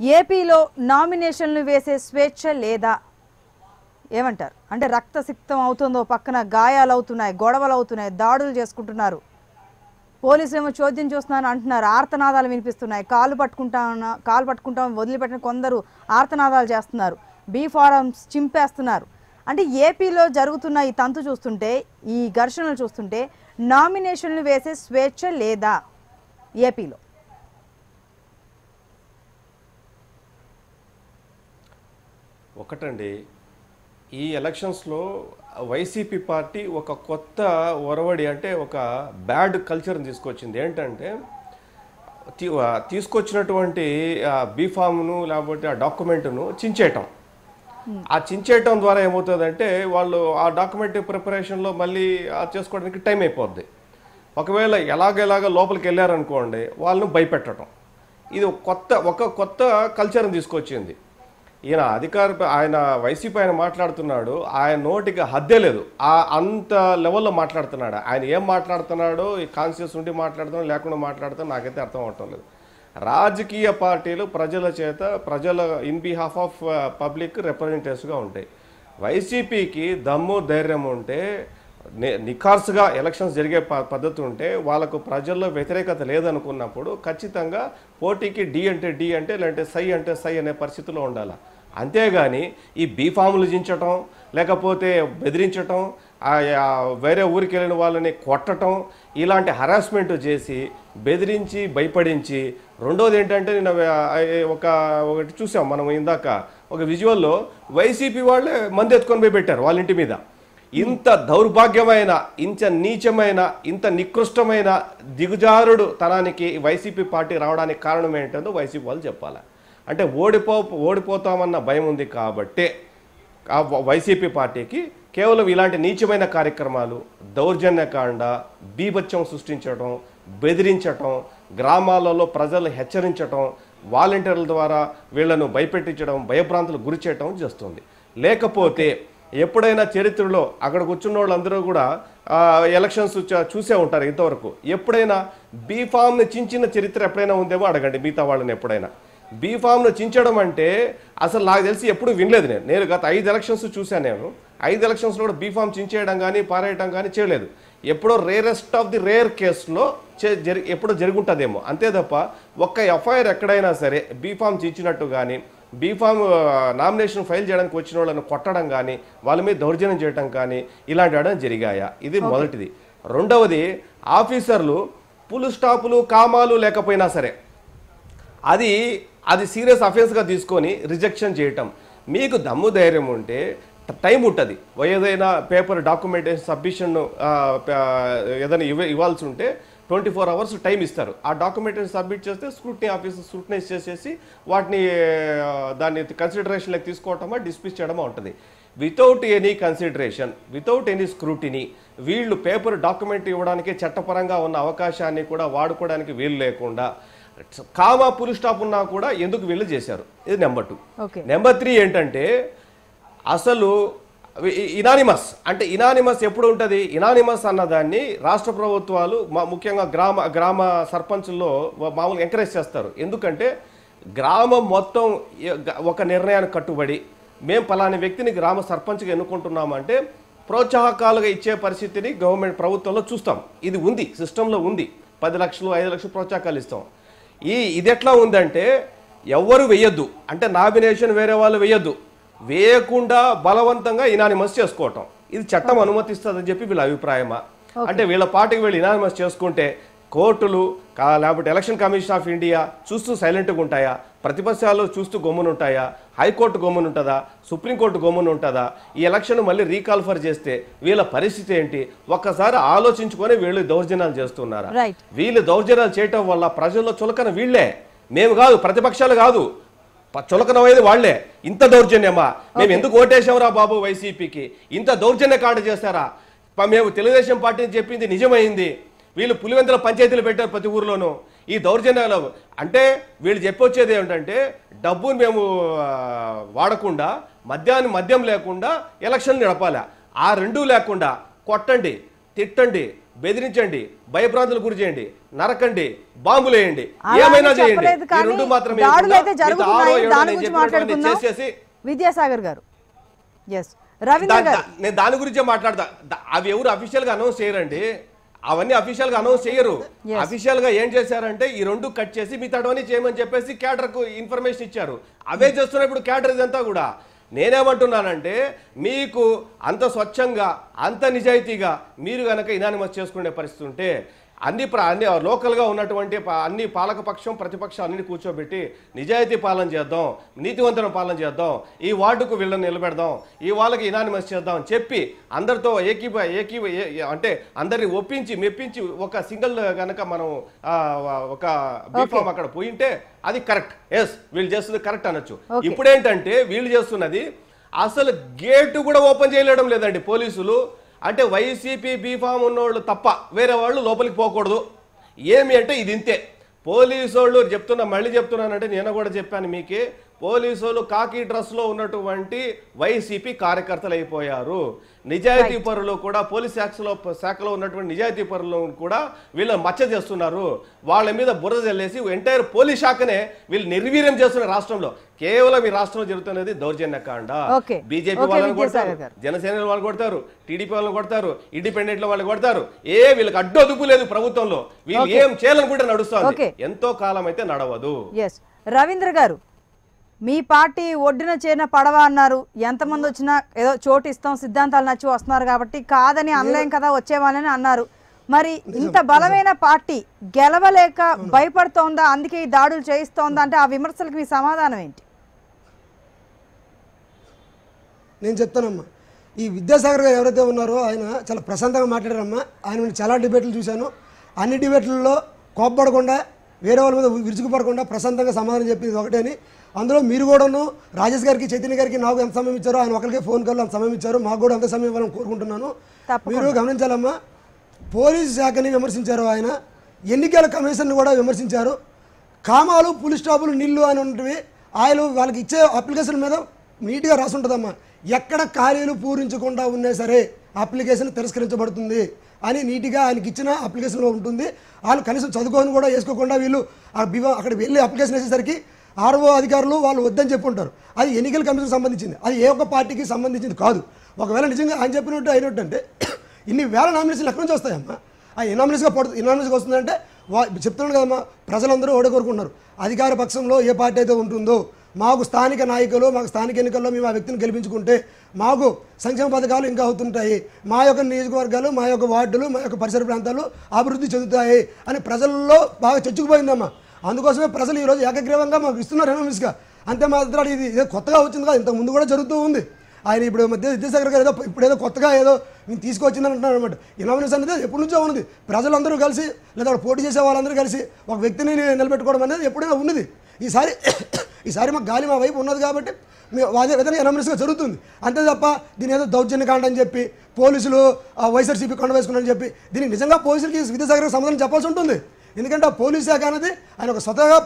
ఏపీలో నామినేషన్లు వేసే స్వేచ్ఛ లేదా? ఏమంటారు? అంటే రక్తసిక్తం అవుతుందో పక్కన గాయాలు అవుతున్నాయి గొడవలు అవుతున్నాయి దాడులు చేసుకుంటున్నారు. పోలీసులు ఏమో చోద్యం చూస్తున్నాను అంటున్నారు ఆర్తనాదాలు వినిపిస్తున్నాయి. కాలు పట్టుకుంటాం కాలు పట్టుకుంటాం వదిలిపెట్టిన కొందరు ఆర్తనాదాలు చేస్తున్నారు. బీ ఫారమ్స్ చింపేస్తున్నారు. అంటే ఏపీలో జరుగుతున్న ఈ తంతు చూస్తుంటే ఈ ఘర్షణలు చూస్తుంటే నామినేషన్లు వేసే స్వేచ్ఛ లేదా? ఏపీలో. ఒకటండి ఈ ఎలక్షన్స్లో వైసీపీ పార్టీ ఒక కొత్త ఒరవడి అంటే ఒక బ్యాడ్ కల్చర్ని తీసుకొచ్చింది. ఏంటంటే తీసుకొచ్చినటువంటి బీఫామ్ను లేకపోతే ఆ డాక్యుమెంట్ను చించేయటం. ఆ చించేయటం ద్వారా ఏమవుతుందంటే వాళ్ళు ఆ డాక్యుమెంట్ ప్రిపరేషన్లో మళ్ళీ చేసుకోవడానికి టైం అయిపోద్ది. ఒకవేళ ఎలాగెలాగ లోపలికి వెళ్ళారనుకోండి వాళ్ళను భయపెట్టడం ఇది కొత్త ఒక కొత్త కల్చర్ని తీసుకొచ్చింది. ఈయన అధికార ఆయన వైసీపీ ఆయన మాట్లాడుతున్నాడు ఆయన నోటికి హద్దే లేదు. ఆ అంత లెవెల్లో మాట్లాడుతున్నాడు. ఆయన ఏం మాట్లాడుతున్నాడో ఈ కాన్షియస్ ఉండి మాట్లాడుతున్నాడో లేకుండా మాట్లాడుతున్నా నాకైతే అర్థం అవటం లేదు. రాజకీయ పార్టీలు ప్రజల చేత ప్రజల ఇన్ బిహాఫ్ ఆఫ్ పబ్లిక్ రిప్రజెంటేటివ్స్గా ఉంటాయి. వైసీపీకి దమ్ము ధైర్యం ఉంటే నిఖార్సుగా ఎలక్షన్స్ జరిగే ప- పద్ధతి ఉంటే వాళ్ళకు ప్రజల్లో వ్యతిరేకత లేదనుకున్నప్పుడు ఖచ్చితంగా పోటీకి డి అంటే డి అంటే లేదంటే సై అంటే సై అనే పరిస్థితిలో ఉండాలి. అంతేగాని ఈ బీఫాములు జించటం లేకపోతే బెదిరించటం వేరే ఊరికి వెళ్ళిన వాళ్ళని కొట్టటం ఇలాంటి హరాస్మెంట్ చేసి బెదిరించి భయపడించి రెండోది ఏంటంటే నేను ఒక ఒకటి చూసాం మనం ఇందాక. ఒక విజువల్లో వైసీపీ వాళ్ళే మంది ఎత్తుకొని పోయి పెట్టారు వాళ్ళ ఇంటి మీద. ఇంత దౌర్భాగ్యమైన ఇంత నీచమైన ఇంత నికృష్టమైన దిగుజారుడు తనానికి వైసీపీ పార్టీ రావడానికి కారణం ఏంటో వైసీపీ వాళ్ళు చెప్పాలి. అంటే ఓడిపో ఓడిపోతామన్న భయం ఉంది కాబట్టే వైసీపీ పార్టీకి కేవలం ఇలాంటి నీచమైన కార్యక్రమాలు దౌర్జన్యకాండ బీభత్యం సృష్టించడం బెదిరించటం గ్రామాలలో ప్రజలు హెచ్చరించటం వాలంటీర్ల ద్వారా వీళ్ళను భయపెట్టించడం భయభ్రాంతులు గురిచేయటం చేస్తుంది. లేకపోతే ఎప్పుడైనా చరిత్రలో అక్కడ కూర్చున్న వాళ్ళందరూ కూడా ఎలక్షన్స్ చూసే ఉంటారు ఇంతవరకు. ఎప్పుడైనా బీఫామ్ని చించిన చరిత్ర ఎప్పుడైనా ఉందేమో అడగండి మిగతా వాళ్ళని ఎప్పుడైనా. బీఫామ్ను చించడం అంటే అసలు నాకు తెలిసి ఎప్పుడు వినలేదు నేను. నేను గత ఐదు ఎలక్షన్స్ చూశాను నేను. ఐదు ఎలక్షన్స్లో కూడా బీఫామ్ చించేయడం కానీ పారేయడం కానీ చేయలేదు. ఎప్పుడో రేరెస్ట్ ఆఫ్ ది రేర్ కేసులో చే జరి ఎప్పుడో జరుగుంటుందేమో అంతే తప్ప ఒక్క ఎఫ్ఐఆర్ ఎక్కడైనా సరే బీఫామ్ చించినట్టు కానీ బీఫామ్ నామినేషన్ ఫైల్ చేయడానికి వచ్చిన వాళ్ళని కొట్టడం కానీ వాళ్ళ మీద దౌర్జన్యం చేయడం కానీ ఇలాంటి అడడం జరిగాయా? ఇది మొదటిది. రెండవది ఆఫీసర్లు పులు స్టాపులు కామాలు లేకపోయినా సరే అది అది సీరియస్ అఫెన్స్గా తీసుకొని రిజెక్షన్ చేయటం. మీకు దమ్ము ధైర్యం ఉంటే ట- టైం ఉంటుంది. ఏదైనా పేపర్ డాక్యుమెంటేషన్ సబ్మిషన్ ఏదైనా ఇవ్వ ఇవ్వాల్సి ఉంటే ట్వంటీ ఫోర్ అవర్స్ టైం ఇస్తారు. ఆ డాక్యుమెంటేషన్ సబ్మిట్ చేస్తే స్క్రూట్నీ ఆఫీస్ స్క్రూటనైజ్ చేసేసి వాటిని దాన్ని కన్సిడరేషన్లోకి తీసుకోవటమా డిస్మిస్ చేయడమా ఉంటుంది. Without any consideration without any scrutiny వీళ్ళు పేపర్ డాక్యుమెంట్ ఇవ్వడానికి చట్టపరంగా ఉన్న అవకాశాన్ని కూడా వాడుకోవడానికి వీలు లేకుండా కామా పులి స్టాప్ ఉన్నా కూడా ఎందుకు వీళ్ళు చేశారు? ఇది number two. Okay. Number three ఏంటంటే అసలు ఇనానిమస్. అంటే ఇనానిమస్ ఎప్పుడు ఉంటుంది ఇనానిమస్ అన్నదాన్ని రాష్ట్ర ప్రభుత్వాలు మా- ముఖ్యంగా గ్రామ గ్రామ సర్పంచుల్లో మామూలుగా ఎంకరేజ్ చేస్తారు. ఎందుకంటే గ్రామం మొత్తం ఒక నిర్ణయానికి కట్టుబడి మేము పలాని వ్యక్తిని గ్రామ సర్పంచ్గా ఎన్నుకుంటున్నామంటే ప్రోత్సాహకాలుగా ఇచ్చే పరిస్థితిని గవర్నమెంట్ ప్రభుత్వంలో చూస్తాం. ఇది ఉంది. సిస్టంలో ఉంది. పది లక్షలు ఐదు లక్షలు ప్రోత్సాహకాలు ఇస్తాం. ఈ ఇది ఎట్లా ఉందంటే ఎవ్వరు వేయొద్దు అంటే నామినేషన్ వేరే వాళ్ళు వేయొద్దు వేయకుండా బలవంతంగా ఇనానిమస్ చేసుకోవటం. ఇది చట్టం అనుమతిస్తుందని చెప్పి వీళ్ళ అభిప్రాయమా? అంటే వీళ్ళ పార్టీకి వీళ్ళు ఇనానిమస్ చేసుకుంటే కోర్టులు లేకపోతే ఎలక్షన్ కమిషన్ ఆఫ్ ఇండియా చూస్తూ సైలెంట్గా ఉంటాయా? ప్రతిపక్షాలు చూస్తూ గమ్మునుంటాయా? హైకోర్టు గమ్మునుంటుందా? సుప్రీంకోర్టు గమ్మునుంటుందా? ఈ ఎలక్షన్ మళ్ళీ రీకాల్ఫర్ చేస్తే వీళ్ళ పరిస్థితి ఏంటి? ఒక్కసారి ఆలోచించుకొని వీళ్ళు దౌర్జన్యాలు చేస్తున్నారా. వీళ్ళు దౌర్జన్యాలు చేయటం వల్ల ప్రజల్లో చులకన వీళ్ళే. మేము కాదు ప్రతిపక్షాలు కాదు. చులకనమైంది వాళ్ళే. ఇంత దౌర్జన్యమా? మేము ఎందుకు ఓటేసాంరా బాబు వైసీపీకి? ఇంత దౌర్జన్య కాండ చేస్తారా ప- మేము తెలుగుదేశం పార్టీని చెప్పింది నిజమైంది. వీళ్ళు పులివెందుల పంచాయతీలు పెట్టారు ప్రతి ఊర్లోనూ. ఈ దౌర్జన్యాలు అంటే వీళ్ళు చెప్పొచ్చేది ఏమిటంటే డబ్బును మేము వాడకుండా మద్యాన్ని మద్యం లేకుండా ఎలక్షన్ నడపాలి. ఆ రెండూ లేకుండా కొట్టండి తిట్టండి బెదిరించండి భయభ్రాంతులు గురి చేయండి నరకండి బాంబులు వేయండి. అలానే ఏమైనా చేయండి. ఈ రెండు మాత్రమే చేసేసి విద్యాసాగర్ గారు. నేను దాని గురించే మాట్లాడతా. అవి ఎవరు అఫీషియల్గా అనౌన్స్ చేయరండి. అవన్నీ అఫీషియల్గా అనౌన్స్ చేయరు. అఫీషియల్గా ఏం చేశారంటే ఈ రెండు కట్ చేసి మిగతాడవన్నీ చేయమని చెప్పేసి క్యాడర్కు ఇన్ఫర్మేషన్ ఇచ్చారు. అవే చేస్తున్నప్పుడు క్యాడర్ ఇదంతా కూడా. నేనేమంటున్నానంటే మీకు అంత స్వచ్ఛంగా అంత నిజాయితీగా మీరు కనుక ఇనానిమస్ చేసుకునే పరిస్థితి ఉంటే అన్ని ప్ర అన్ని లోకల్గా ఉన్నటువంటి అన్ని పాలకపక్షం ప్రతిపక్షం అన్ని కూర్చోబెట్టి నిజాయితీ పాలన చేద్దాం నీతివంతమైన పాలన చేద్దాం ఈ వార్డుకు వీళ్ళని నిలబెడదాం ఈ వాళ్ళకి ఇనానిమస్ చేద్దాం అని చెప్పి అందరితో ఏకీభ ఏకీభ ఏ- ఏ- అంటే అందరిని ఒప్పించి మెప్పించి ఒక సింగిల్ గనక మనం ఒక బీఫామ్ అక్కడ పోయింటే అది కరెక్ట్. ఎస్ వీళ్ళు చేస్తుంది కరెక్ట్ అనొచ్చు. ఇప్పుడేంటంటే వీళ్ళు చేస్తున్నది అసలు గేటు కూడా ఓపెన్ చేయలేడం లేదండి పోలీసులు. అంటే వైసీపీ బీఫామ్ ఉన్నోళ్ళు తప్ప వేరే వాళ్ళు లోపలికి పోకూడదు. ఏమి అంటే ఇది ఇంతే. పోలీసు వాళ్ళు చెప్తున్నా మళ్ళీ చెప్తున్నానంటే నేను కూడా చెప్పాను మీకే. పోలీసు వాళ్ళు కాకి డ్రెస్లో ఉన్నటువంటి వైసీపీ కార్యకర్తలు అయిపోయారు నిజాయితీ పరులు కూడా పోలీస్ శాఖలో శాఖలో ఉన్నటువంటి నిజాయితీ పరులు కూడా వీళ్ళని మచ్చ చేస్తున్నారు. వాళ్ళ మీద బురద జల్లేసి ఎంటైర్ పోలీస్ శాఖనే వీళ్ళు నిర్వీర్యం చేస్తున్నారు రాష్ట్రంలో. కేవలం ఈ రాష్ట్రంలో జరుగుతున్నది దౌర్జన్యకాండ. Okay. బీజేపీ వాళ్ళని కొడతారు. జనసేన వాళ్ళు కొడతారు. టీడీపీ వాళ్ళని కొడతారు. ఇండిపెండెంట్ వాళ్ళు కొడతారు. ఏ వీళ్ళకి అడ్డు అదుపు లేదు ప్రభుత్వంలో. వీళ్ళు. ఏం చేయాలనుకుంటే నడుస్తుంది. Okay. ఎంతో కాలం అయితే నడవదు. రవీంద్ర గారు మీ పార్టీ ఒడ్డున చేరిన పడవ అన్నారు. ఎంతమంది వచ్చినా ఏదో చోటు ఇస్తాం సిద్ధాంతాలు నచ్చి వస్తున్నారు కాబట్టి కాదని అనలేం కదా వచ్చేవాళ్ళని అన్నారు. మరి ఇంత బలమైన పార్టీ గెలవలేక భయపడుతోందా? అందుకే ఈ దాడులు చేయిస్తోందా? అంటే ఆ విమర్శలకు మీ సమాధానం ఏంటి? నేను చెప్తానమ్మా. ఈ విద్యాసాగర్ గారు ఎవరైతే ఉన్నారో ఆయన చాలా ప్రశాంతంగా మాట్లాడారమ్మా. ఆయన చాలా డిబేట్లు చూశాను. అన్ని డిబేట్లలో కోప్పడకుండా వేరే వాళ్ళ మీద విరుచుకుపడకుండా ప్రశాంతంగా సమాధానం చెప్పింది ఒకటేని అందులో మీరు కూడాను రాజేష్ గారికి చైతన్య గారికి నాకు ఎంత సమయం ఇచ్చారో ఆయన ఒకరికి ఫోన్ కాల్ అంత సమయం ఇచ్చారు మాకు కూడా అంత సమయం ఇవ్వాలని కోరుకుంటున్నాను. మీరు గమనించాలమ్మా పోలీసు శాఖని విమర్శించారు ఆయన ఎన్నికల కమిషన్ కూడా విమర్శించారు. కామాలు పులి స్టాపులు నీళ్ళు అని ఉంటవి ఆయన వాళ్ళకి ఇచ్చే అప్లికేషన్ మీద నీట్గా రాసి ఉంటుందమ్మా ఎక్కడ ఖాళీలు పూరించకుండా ఉన్నా సరే అప్లికేషన్ తిరస్కరించబడుతుంది. అని నీట్గా ఆయనకి ఇచ్చిన అప్లికేషన్లో ఉంటుంది. వాళ్ళు కనీసం చదువుకొని కూడా వేసుకోకుండా వీళ్ళు ఆ బివా అక్కడ వెళ్ళి అప్లికేషన్ వేసేసరికి ఆర్ఓ అధికారులు వాళ్ళు వద్దని చెప్పి ఉంటారు అది ఎన్నికల కమిషన్ సంబంధించింది. అది ఏ ఒక్క పార్టీకి సంబంధించింది కాదు. ఒకవేళ నిజంగా ఆయన చెప్పినట్టు అయినట్టంటే ఇన్ని వేల నామినేషన్లు ఎక్కడి నుంచి వస్తాయమ్మా. ఆ ఇనామినస్గా పడుతుంది ఇనామినస్గా వస్తుందంటే వా చెప్తున్నాను కదమ్మా ప్రజలందరూ ఓడే కోరుకుంటున్నారు అధికార పక్షంలో ఏ పార్టీ అయితే ఉంటుందో మాకు స్థానిక నాయకులు మాకు స్థానిక ఎన్నికల్లో మేము ఆ వ్యక్తిని గెలిపించుకుంటే మాకు సంక్షేమ పథకాలు ఇంకా అవుతుంటాయి. మా యొక్క నియోజకవర్గాలు మా యొక్క వార్డులు మా యొక్క పరిసర ప్రాంతాలు అభివృద్ధి చెందుతాయి అని ప్రజల్లో బాగా చొచ్చుకుపోయిందమ్మా. అందుకోసమే ప్రజలు ఈరోజు ఏకగ్రీవంగా మాకు ఇస్తున్నారు ఎనామినస్గా అంతే మాత్రం ఇది ఇదే కొత్తగా వచ్చింది కదా ఇంతకు ముందు కూడా జరుగుతూ ఉంది. ఆయన ఇప్పుడు మధ్య విద్యాసాగర్ గారు ఏదో ఇప్పుడు ఏదో కొత్తగా ఏదో నేను తీసుకొచ్చిందని అంటున్నారు అనమాట. ఇన్నోవేషన్ అనేది ఎప్పటి నుంచో ఉన్నది. ప్రజలందరూ కలిసి లేదా అక్కడ పోటీ చేసే వాళ్ళందరూ కలిసి ఒక వ్యక్తిని నిలబెట్టుకోవడం అనేది ఎప్పుడైనా ఉన్నది. ఈసారి ఈసారి మాకు గాలి మా వైపు ఉన్నది కాబట్టి అదే విధంగా ఎనామినేషన్గా జరుగుతుంది. అంతే తప్ప దీని ఏదో దౌర్జన్యకాండ అని చెప్పి పోలీసులు ఆ వైఎస్ఆర్సీపీ కొండ వేసుకున్నారని చెప్పి దీనికి నిజంగా పోలీసులకి విద్యాసాగర్ సమాధానం చెప్పాల్సి ఉంటుంది. ఎందుకంటే ఆ పోలీస్ శాఖ అనేది ఆయన ఒక స్వతహాగా